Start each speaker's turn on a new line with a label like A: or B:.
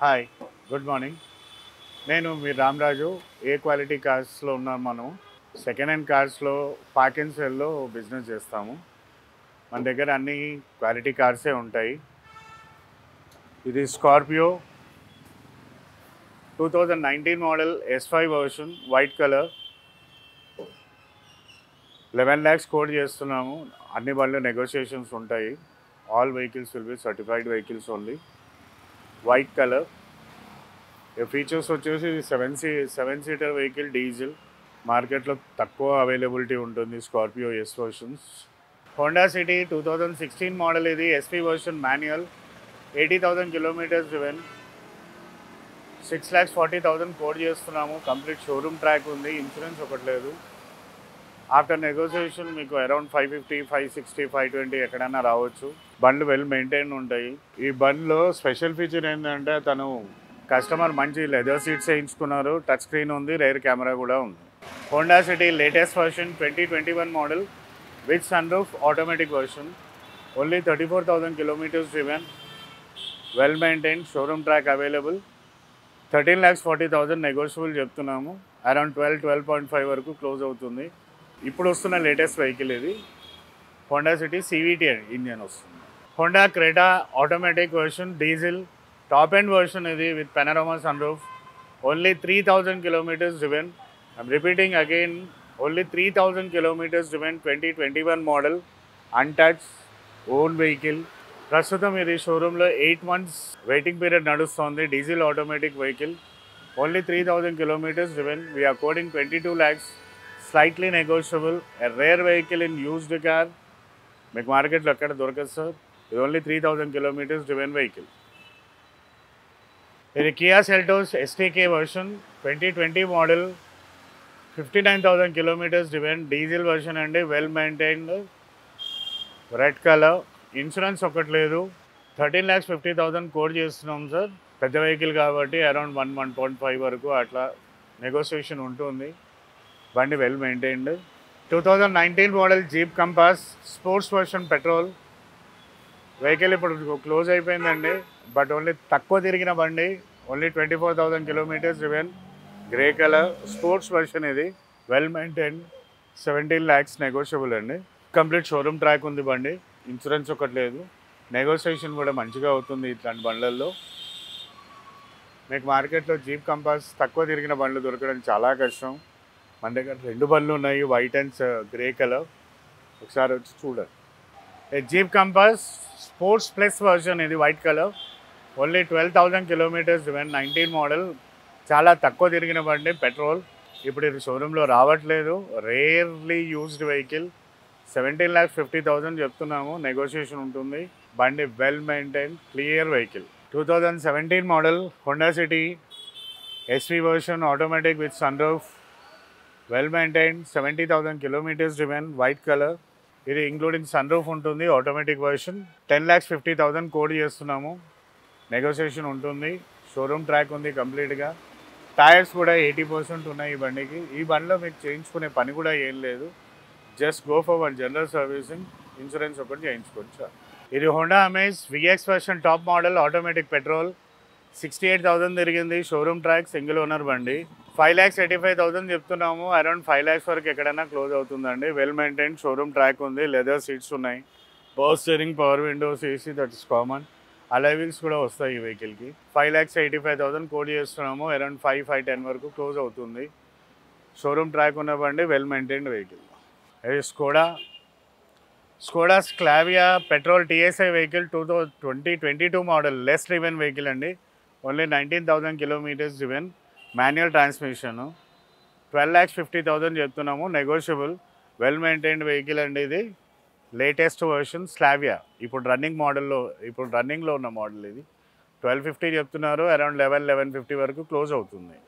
A: Hi good morning నేను మీ రామరాజు. ఏ quality కార్స్లో ఉన్నాం మనం. సెకండ్ హ్యాండ్ కార్స్లో పార్క్ అండ్ సెల్లో బిజినెస్ చేస్తాము. మన దగ్గర అన్ని క్వాలిటీ కార్సే ఉంటాయి. ఇది Scorpio two thousand nineteen model S five version white colour eleven lakhs quote చేస్తున్నాము. అన్ని బండ్లు నెగోషియేషన్స్ ఉంటాయి. All vehicles will be certified vehicles only white colour. Features వచ్చేసి సెవెన్ సీ సెవెన్ సీటర్ వెహికల్ డీజిల్. మార్కెట్లో తక్కువ అవైలబిలిటీ ఉంటుంది Scorpio S versions. Honda City two thousand sixteen model ఇది SP version manual. Eighty thousand kilometres driven six lakhs forty thousand quote చేస్తున్నాము. Complete showroom track ఉంది. Insurance ఒకటి లేదు. After negotiation మీకు around five fifty five sixty five twenty ఎక్కడైనా రావచ్చు. బండ్లు well maintain ఉంటాయి. ఈ బండ్లో స్పెషల్ ఫీచర్ ఏంటంటే తను కస్టమర్ మంచి లెదర్ సీట్స్ వేయించుకున్నారు. టచ్ స్క్రీన్ ఉంది రేర్ కెమెరా కూడా ఉంది. Honda City latest version twenty twenty one model with sunroof automatic version only thirty four thousand kilometres driven well maintain showroom track available thirteen lakhs forty thousand negotiable చెప్తున్నాము. Around twelve twelve point five వరకు close అవుతుంది. ఇప్పుడు వస్తున్న latest vehicle ఇది. Honda City CVT Indian వస్తుంది. Honda Creta automatic version diesel top end version ఇది with panorama sunroof only three thousand kilometres driven I'm repeating again only three thousand kilometres driven twenty twenty one model untouch own vehicle ప్రస్తుతం ఇది షోరూంలో eight months waiting period నడుస్తుంది diesel automatic vehicle only three thousand kilometres driven we're quoting twenty two lakhs slightly negotiable a rare vehicle in used car మీకు మార్కెట్లో ఎక్కడ దొరకదు sir ఇది only three thousand kilometres driven vehicle ఇది Kia Seltos STK version twenty twenty model fifty nine thousand kilometres driven diesel version అండి. Well maintained red colour insurance ఒకటి లేదు. Thirteen lakhs fifty thousand quote చేస్తున్నాం sir పెద్ద vehicle కాబట్టి around one one point five వరకు అట్లా negotiation ఉంటుంది. బండి well maintained two thousand nineteen model Jeep Compass sports version petrol vehicle ఇప్పుడు క్లోజ్ అయిపోయిందండి. బట్ ఓన్లీ తక్కువ తిరిగిన బండి only twenty four thousand kilometres even grey colour sports version ఇది. Well maintain seventeen lakhs negotiable అండి. Complete showroom track ఉంది బండి. Insurance ఒకటి లేదు. నెగోసియేషన్ కూడా మంచిగా అవుతుంది ఇట్లాంటి బండ్లల్లో. మీకు మార్కెట్లో జీప్ కంపాస్ తక్కువ తిరిగిన బండ్లు దొరకడం చాలా కష్టం. మన దగ్గర రెండు బండ్లు ఉన్నాయి వైట్ అండ్ గ్రే కలర్ ఒకసారి వచ్చి చూడండి. Jeep Compass sports plus version ఇది white colour only twelve thousand kilometres when nineteen model చాలా తక్కువ తిరిగిన బండి పెట్రోల్ ఇప్పుడు ఇది షోరూంలో రావట్లేదు. Rarely used vehicle seventeen lakh fifty thousand చెప్తున్నాము. నెగోషియేషన్ ఉంటుంది. బండి well maintain clear vehicle two thousand seventeen model Honda City SV version automatic with sunroof well maintain seventy thousand kilometres driven white colour ఇది including sun roof ఉంటుంది automatic version ten lakhs fifty thousand quote చేస్తున్నాము. Negotiation ఉంటుంది. Showroom track ఉంది కంప్లీట్గా tyres కూడా eighty percent ఉన్నాయి ఈ బండికి. ఈ బండిలో మీకు చేయించుకునే పని కూడా ఏం లేదు. Just go for one general servicing insurance ఒకటి చేయించుకోవచ్చు. ఇది Honda Amaze VX version top model automatic petrol sixty eight thousand తిరిగింది. షోరూమ్ ట్రాక్ సింగిల్ ఓనర్ బండి. Five lakhs eighty five thousand చెప్తున్నాము. అరౌండ్ ఫైవ్ ల్యాక్స్ వరకు ఎక్కడైనా క్లోజ్ అవుతుందండి. వెల్ మెయింటైన్ షోరూమ్ ట్రాక్ ఉంది. లెదర్ సీట్స్ ఉన్నాయి. Power steering power windows AC that is common alloy wheels కూడా వస్తాయి ఈ వెహికల్కి five lakhs eighty five thousand quote చేస్తున్నాము. అరౌండ్ ఫైవ్ ఫైవ్ టెన్ వరకు క్లోజ్ అవుతుంది. షోరూమ్ ట్రాక్ ఉన్న బండి వెల్ మెయింటైన్డ్ వెహికల్ అది Skoda Skoda Slavia petrol TSI vehicle two thou twenty twenty two model less driven vehicle అండి. Only nineteen thousand kilometres driven manual transmission. Twelve lakhs fifty thousand చెప్తున్నాము. Negotiable well maintained vehicle అండి ఇది. Latest version Slavia. ఇప్పుడు running మోడల్లో ఇప్పుడు రన్నింగ్లో ఉన్న model ఇది. ట్వెల్వ్ ఫిఫ్టీ చెప్తున్నారు. అరౌండ్ లెవెన్ లెవెన్ ఫిఫ్టీ వరకు క్లోజ్ అవుతుంది.